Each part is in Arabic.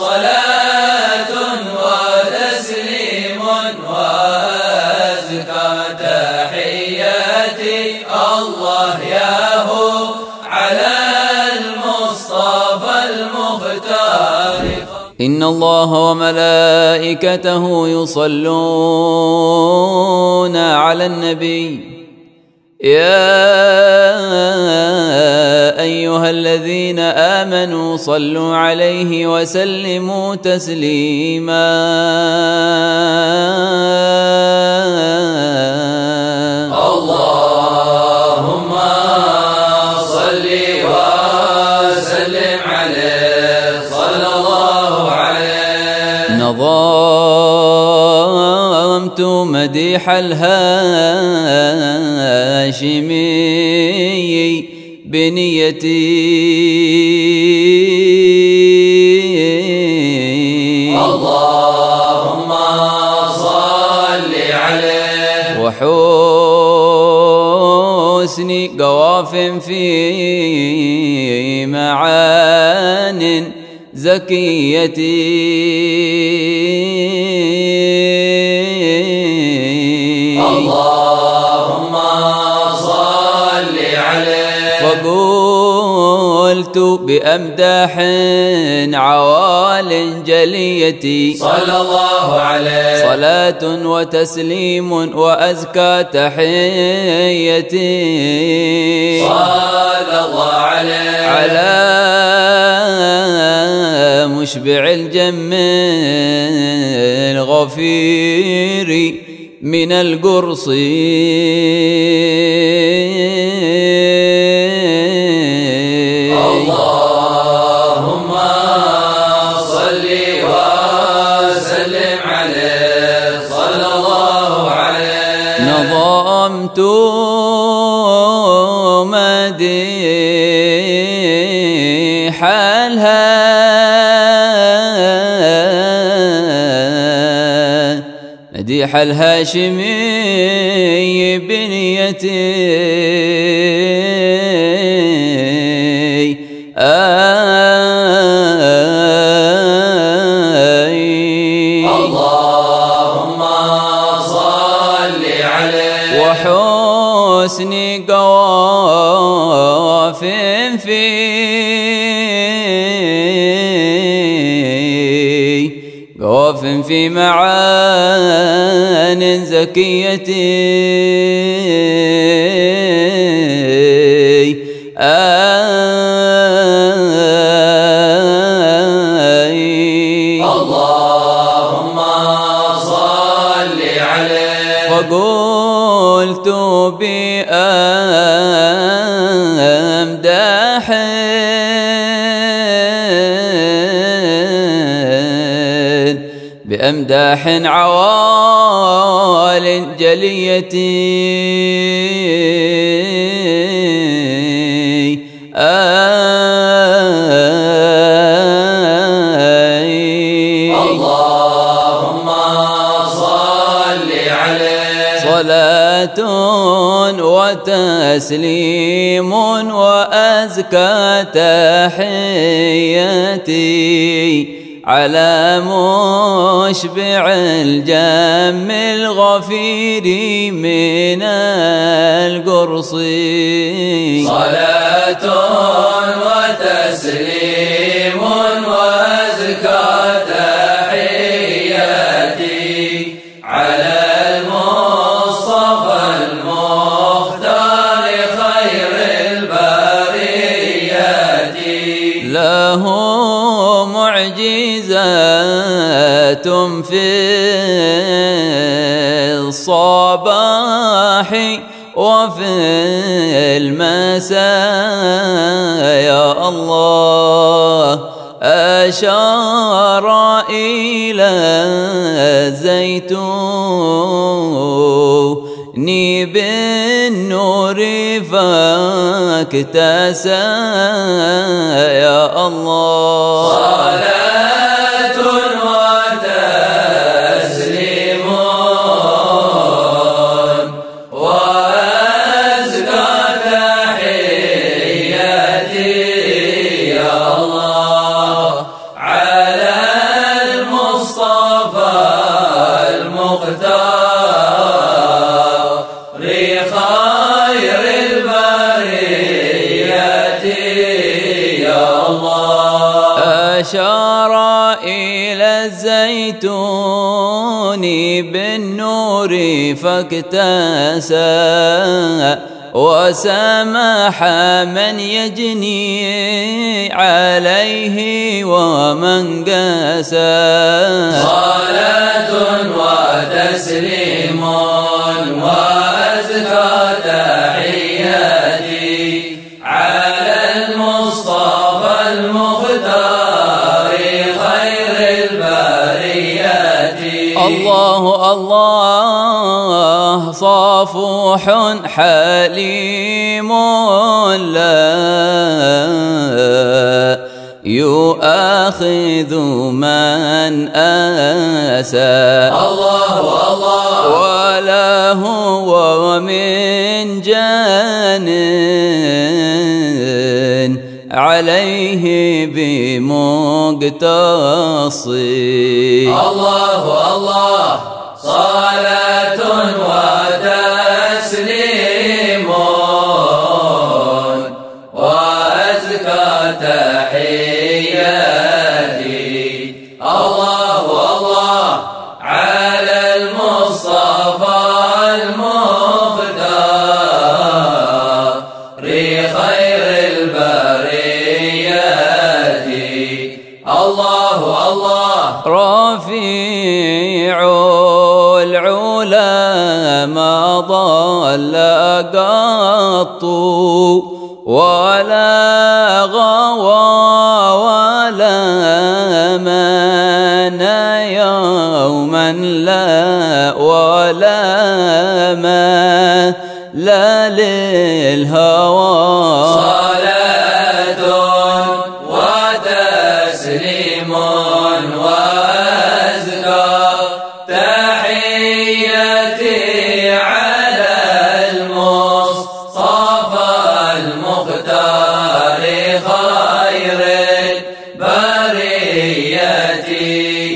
صلاة وتسليم وأزكى تحياتي الله ياهو على المصطفى المختار. إن الله وملائكته يصلون على النبي. يا أيها الذين آمنوا صلوا عليه وسلموا تسليما. اللهم صل وسلم عليه صلى الله عليه. نظمت مديح الهاشمي. بنيتي. اللهم صل عليه وحسن قواف في معان زكيتي. فقلت بأمداح عوال جليتي. صلى الله عليه. صلاة وتسليم وأزكى تحيتي. صلى الله عليه. على مشبع الجم الغفير من القرص. مديح الهاشمي بنيتي آي. اللهم صل عليه وحسن قواف في قواف في معان آي اللهم صل عليه. فقلت بأمداح بأمداح عوال جليتي آي اللهم صل عليه صلاة وتسليم وأزكى تحياتي. على مشبع الجم الغفير من القرص. صلاة وتسليم. في الصباح وفي المساء. يا الله أشار إلى الزيتون بالنور فاكتسى. يا الله. وأشار إلى الزيتون بالنور فاكتسى وسمح من يجني عليه ومن قسى. صلاة وتسليم وأزكى الله صافوح حليم لا يؤاخذ من أسى. الله الله. ولا هو من جان عليه بمقتص الله الله. صلاة وتسليم وأزكى تحياتي. الله الله على المصطفى المختار خير البريات الله الله رفيع ضل قط ولا غوى ولا من يوما لا ولا ما لا للهوى البريات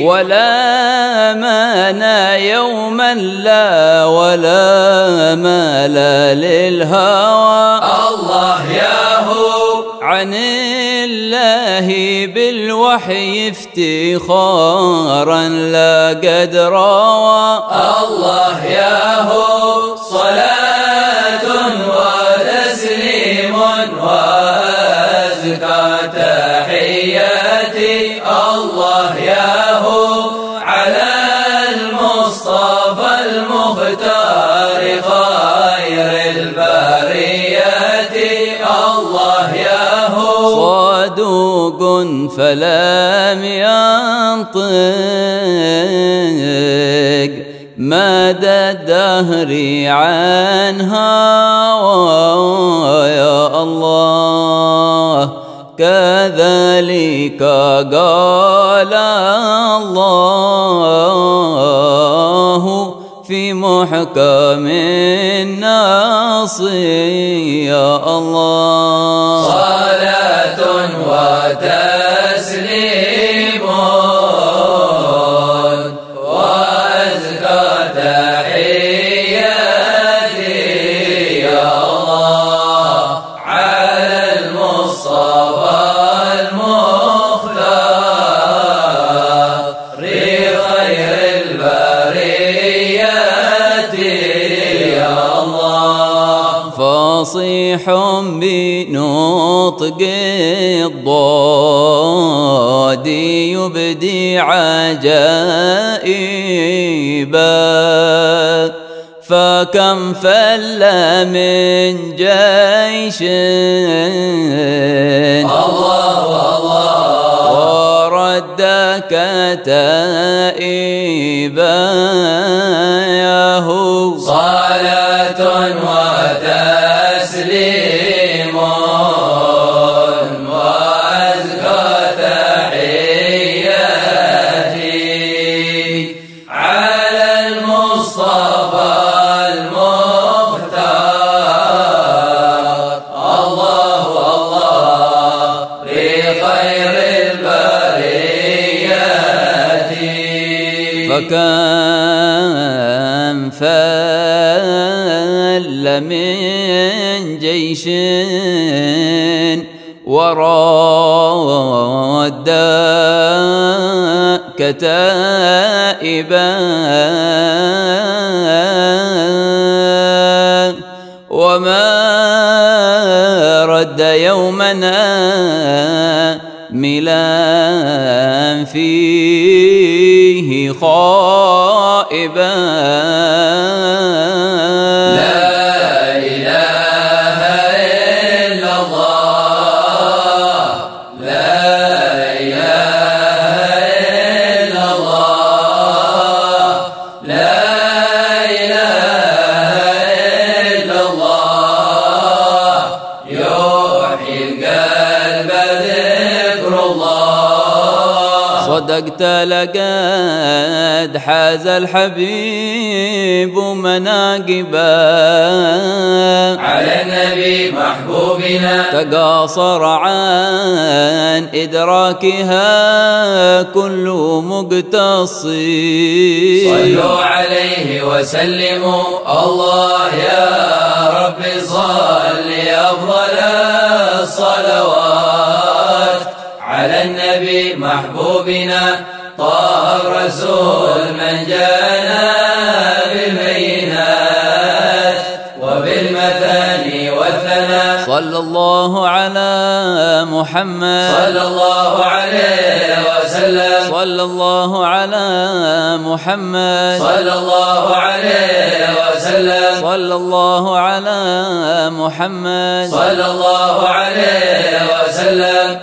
ولا مانا يوما لا ولا مال للهوى. الله يا هو عن الله بالوحي افتخارا لا قد روى. الله يا هو فلم ينطق مدى الدهر عنها يا الله. كذلك قال الله. في محكم الناص يا الله. صلاة وتسليم. فصيح بنطق الضاد يبدي عجائبا فكم فل من جيش. الله الله. ورد كتائبا فكم فل من جيش ورد كتائبا وما رد يومنا ملا فيه خائبا. صدقت لقد حاز الحبيب مناقبا على النبي محبوبنا. تقاصر عن إدراكها كل مقتص. صلوا عليه وسلموا. الله يا رب صل أفضل الصلوات. النبي محبوبنا طه الرسول من جانا بالبينات وبالمثاني والثناء. صلى الله على محمد. صلى الله عليه وسلم. صلى الله على محمد. صلى الله عليه وسلم. صلى الله على محمد. صلى الله عليه وسلم.